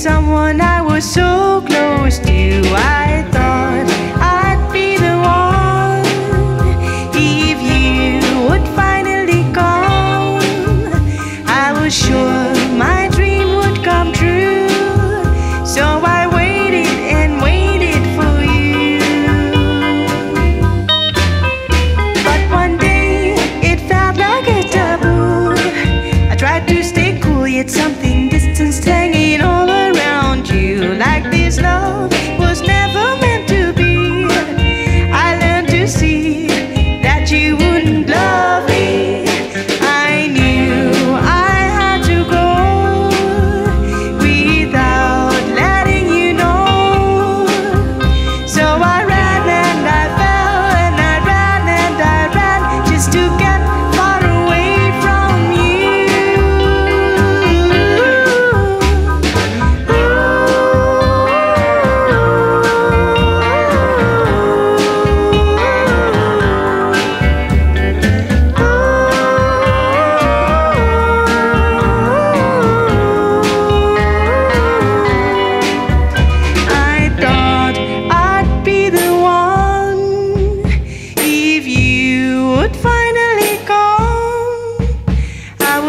someone I was so close to. I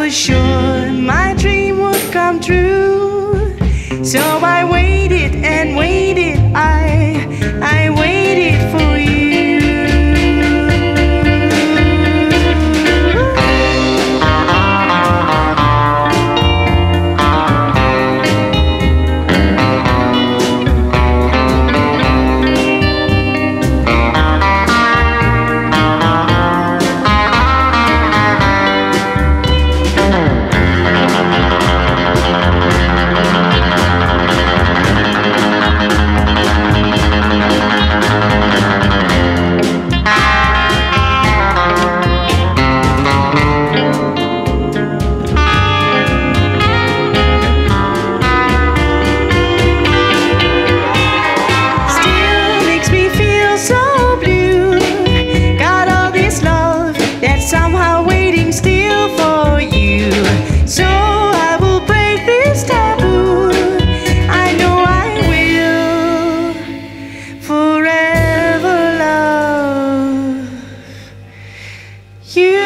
was sure my dream would come true. So I waited. somehow waiting still for you. So I will break this taboo. I know I will forever love you.